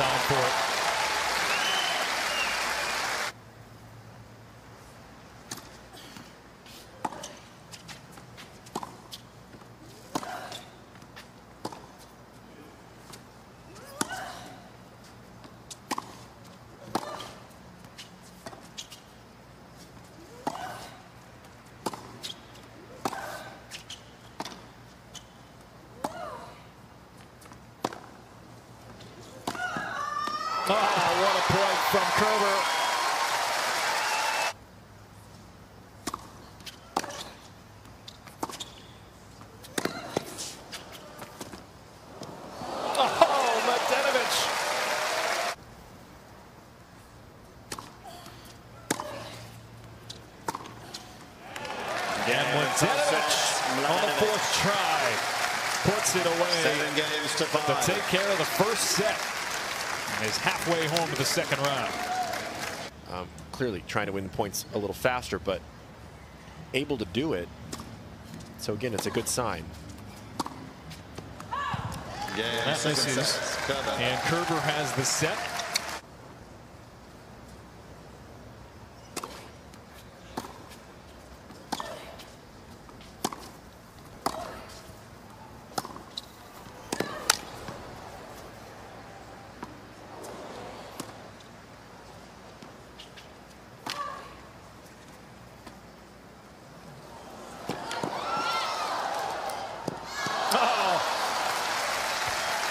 on for it. Oh, what a point from Kerber. Oh, Mladenovic. Again, Mladenovic on the fourth try puts it away Seven games to to take care of the first set. And is halfway home to the second round. Um, clearly trying to win points a little faster, but able to do it. So again, it's a good sign. Game That misses. And Kerber has the set. Oh.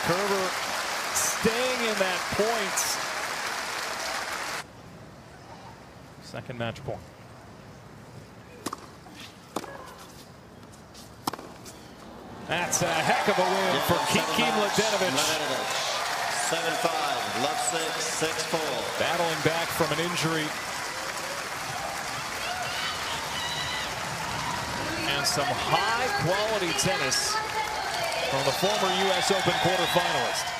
Kerber staying in that point. Second match point. That's a heck of a win Game for Kiki. Mladenovic. Mladenovic. Seven five. Love six. Six four. Battling back from an injury. And some high quality tennis from the former U.S. Open quarterfinalist.